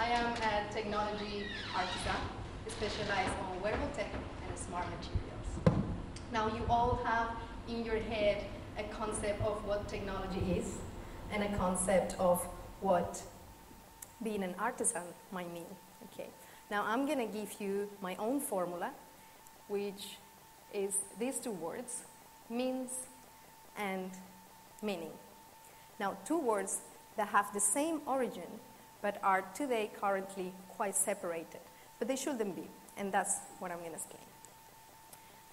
I am a technology artisan, specialized on wearable tech and smart materials. Now, you all have in your head a concept of what technology is and a concept of what being an artisan might mean. Okay. Now, I'm going to give you my own formula, which is these two words means and meaning. Now, two words that have the same origin but are today currently quite separated. But they shouldn't be, and that's what I'm going to explain.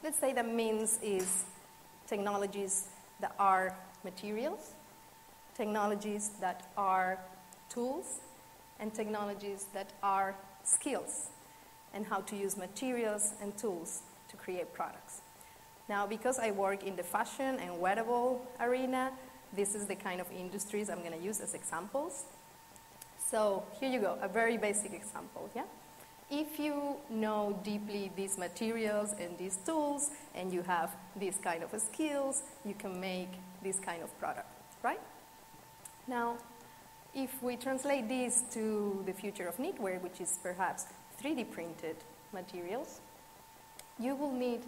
Let's say that means is technologies that are materials, technologies that are tools, and technologies that are skills, and how to use materials and tools to create products. Now, because I work in the fashion and wearable arena, this is the kind of industries I'm going to use as examples. So here you go, a very basic example, yeah? If you know deeply these materials and these tools, and you have these kind of skills, you can make this kind of product, right? Now, if we translate this to the future of knitwear, which is perhaps 3D printed materials, you will need,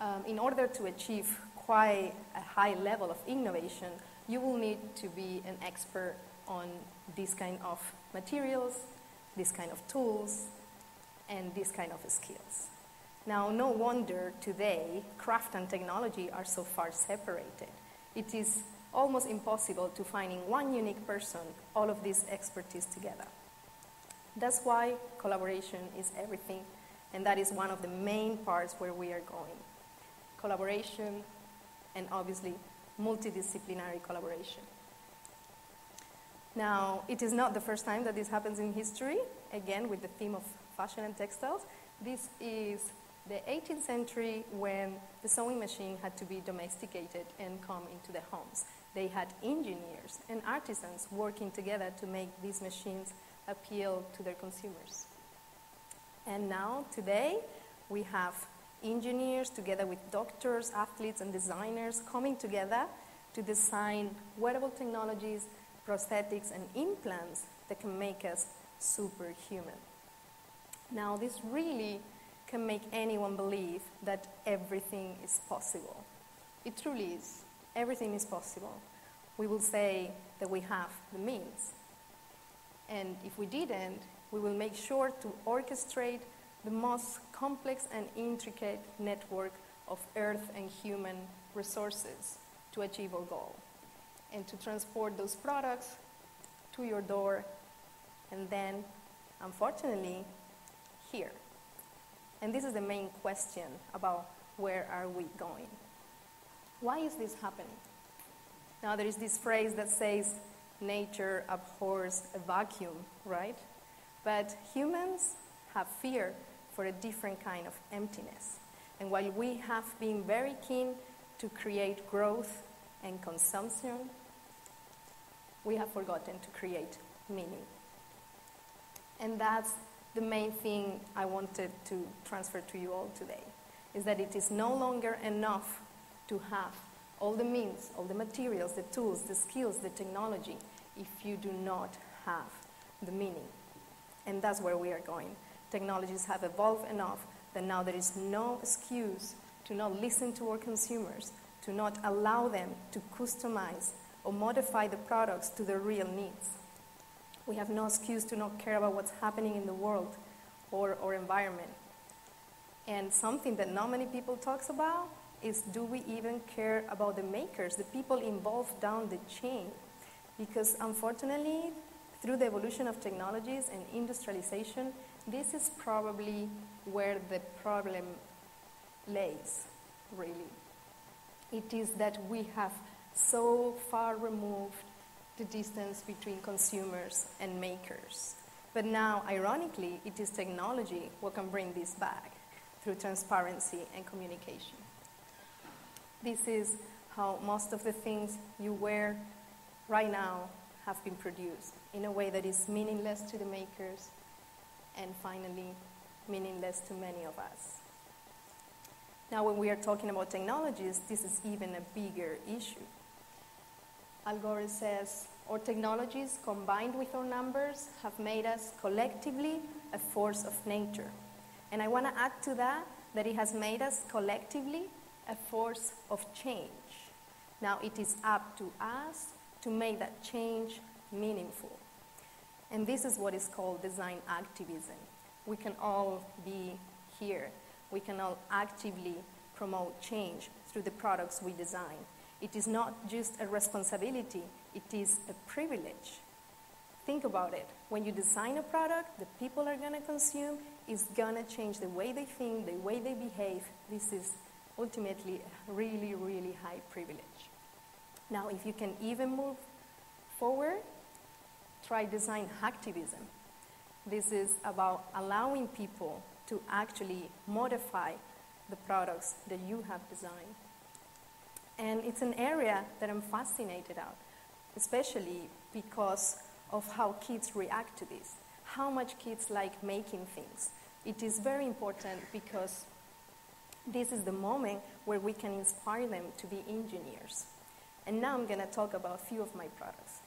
um, in order to achieve quite a high level of innovation, you will need to be an expert on this kind of materials, this kind of tools, and this kind of skills. Now, no wonder today craft and technology are so far separated. It is almost impossible to find in one unique person all of this expertise together. That's why collaboration is everything, and that is one of the main parts where we are going. Collaboration and obviously multidisciplinary collaboration. Now, it is not the first time that this happens in history, again, with the theme of fashion and textiles. This is the 18th century when the sewing machine had to be domesticated and come into the homes. They had engineers and artisans working together to make these machines appeal to their consumers. And now, today, we have engineers together with doctors, athletes, and designers coming together to design wearable technologies, prosthetics, and implants that can make us superhuman. Now, this really can make anyone believe that everything is possible. It truly is. Everything is possible. We will say that we have the means. And if we didn't, we will make sure to orchestrate the most complex and intricate network of earth and human resources to achieve our goal and to transport those products to your door and then, unfortunately, here. And this is the main question about where are we going. Why is this happening? Now, there is this phrase that says, nature abhors a vacuum, right? But humans have fear for a different kind of emptiness. And while we have been very keen to create growth and consumption, we have forgotten to create meaning. And that's the main thing I wanted to transfer to you all today, is that it is no longer enough to have all the means, all the materials, the tools, the skills, the technology, if you do not have the meaning. And that's where we are going technologies have evolved enough that now there is no excuse to not listen to our consumers, to not allow them to customize or modify the products to their real needs. We have no excuse to not care about what's happening in the world or our environment. And something that not many people talks about is do we even care about the makers, the people involved down the chain? Because unfortunately, through the evolution of technologies and industrialization, this is probably where the problem lays, really. It is that we have so far removed the distance between consumers and makers. But now, ironically, it is technology what can bring this back through transparency and communication. This is how most of the things you wear right now have been produced in a way that is meaningless to the makers and finally, meaningless to many of us. Now, when we are talking about technologies, this is even a bigger issue. Al Gore says Our technologies combined with our numbers have made us collectively a force of nature. And I want to add to that that it has made us collectively a force of change. Now it is up to us to make that change meaningful. And this is what is called design activism. We can all be here. We can all actively promote change through the products we design. It is not just a responsibility, it is a privilege. Think about it. When you design a product that people are going to consume, is going to change the way they think, the way they behave. This is ultimately a really, really high privilege. Now, if you can even move forward, try design hacktivism. This is about allowing people to actually modify the products that you have designed. And it's an area that I'm fascinated about, especially because of how kids react to this, how much kids like making things. It is very important because this is the moment where we can inspire them to be engineers. And now I'm going to talk about a few of my products.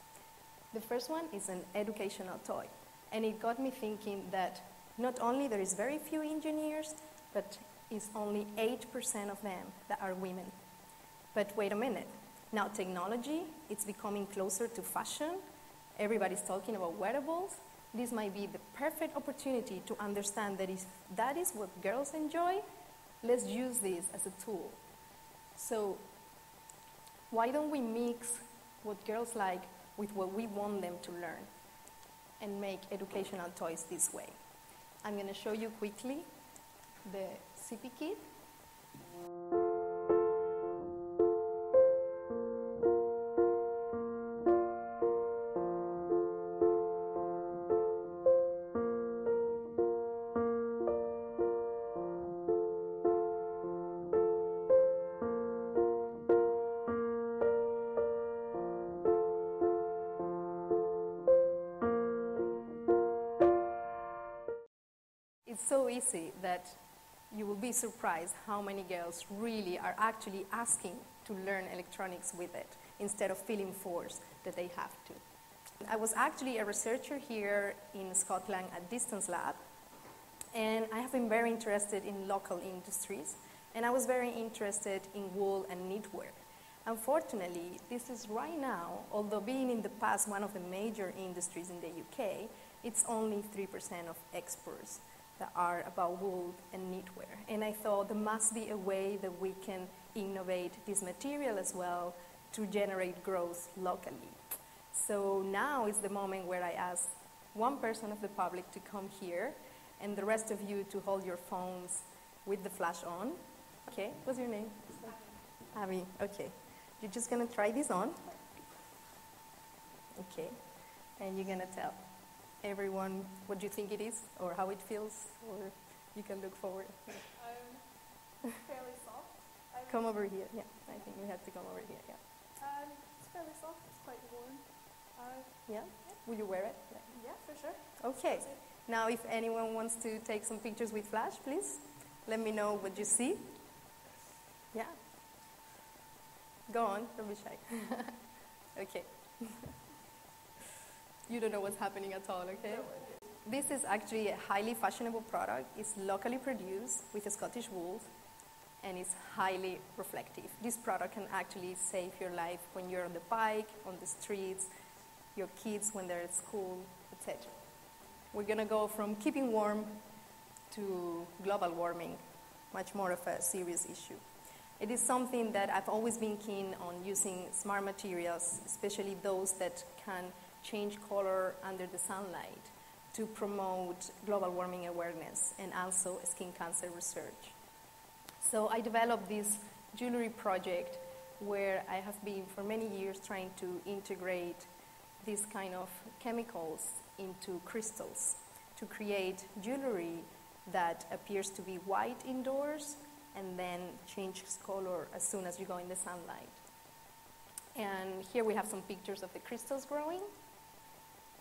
The first one is an educational toy. And it got me thinking that not only there is very few engineers, but it's only 8% of them that are women. But wait a minute. Now technology, it's becoming closer to fashion. Everybody's talking about wearables. This might be the perfect opportunity to understand that if that is what girls enjoy, let's use this as a tool. So why don't we mix what girls like with what we want them to learn and make educational toys this way? I'm going to show you quickly the CP kit. So easy that you will be surprised how many girls really are actually asking to learn electronics with it instead of feeling forced that they have to. I was actually a researcher here in Scotland at Distance Lab, and I have been very interested in local industries, and I was very interested in wool and knitwear. Unfortunately, this is right now, although being in the past one of the major industries in the UK, it's only 3% of exports that are about wool and knitwear. And I thought there must be a way that we can innovate this material as well to generate growth locally. So now is the moment where I ask one person of the public to come here and the rest of you to hold your phones with the flash on. Okay, what's your name? Abby, okay. You're just gonna try this on. Okay, and you're gonna tell everyone what do you think it is or how it feels, or you can look forward. Um, fairly soft. I Come over here. Yeah, I think we have to come over here. Yeah. Um, it's fairly soft. It's quite warm. Uh, Yeah. Will you wear it? Yeah. yeah, for sure. Okay. Now, if anyone wants to take some pictures with flash, please let me know what you see. Yeah. Go on. Don't be shy. okay. you don't know what's happening at all, okay? This is actually a highly fashionable product. It's locally produced with Scottish wool and it's highly reflective. This product can actually save your life when you're on the bike, on the streets, your kids when they're at school, etc. We're going to go from keeping warm to global warming, much more of a serious issue. It is something that I've always been keen on using smart materials, especially those that can change color under the sunlight to promote global warming awareness and also skin cancer research. So I developed this jewelry project where I have been for many years trying to integrate these kind of chemicals into crystals to create jewelry that appears to be white indoors and then changes color as soon as you go in the sunlight. And here we have some pictures of the crystals growing.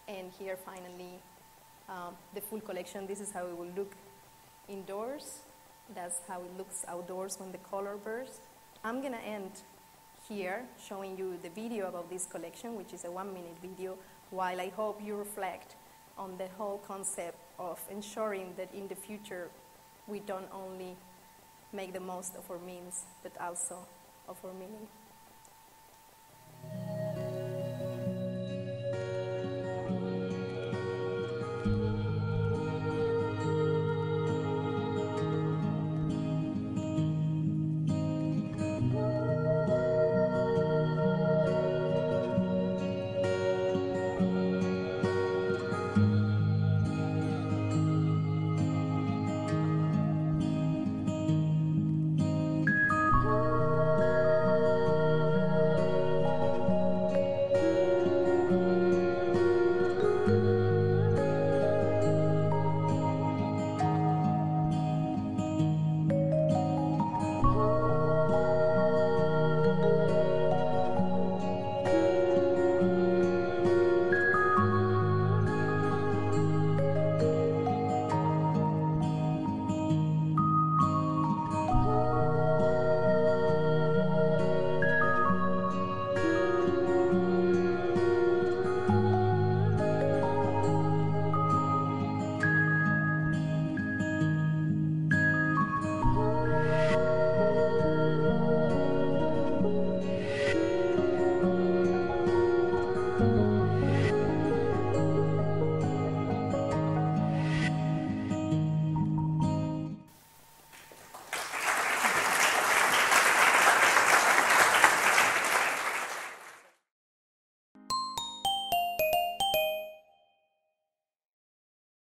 And here finally um, the full collection. This is how it will look indoors. That's how it looks outdoors when the color bursts. I'm going to end here showing you the video about this collection, which is a one minute video, while I hope you reflect on the whole concept of ensuring that in the future we don't only make the most of our means, but also of our meaning.